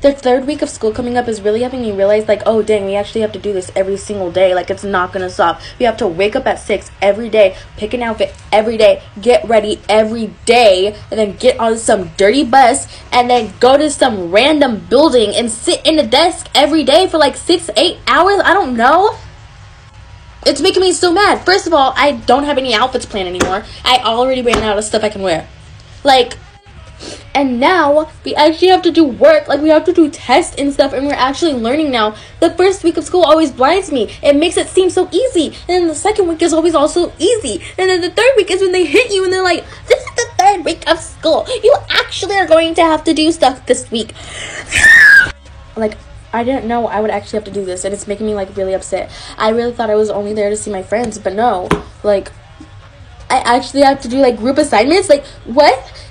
the third week of school coming up is really having me realize like oh dang we actually have to do this every single day. Like it's not gonna stop. We have to wake up at six every day pick an outfit every day get ready every day and then get on some dirty bus and then go to some random building and sit in a desk every day for like six eight hours? I don't know. It's making me so mad. First of all i don't have any outfits planned anymore. I already ran out of stuff i can wear. Like and now we actually have to do work like we have to do tests and stuff and we're actually learning now the first week of school always blinds me it makes it seem so easy and then the second week is always also easy and then the third week is when they hit you and they're like this is the third week of school you actually are going to have to do stuff this week like I didn't know I would actually have to do this and it's making me like really upset. I really thought I was only there to see my friends, but no. Like I actually have to do like group assignments? Like what?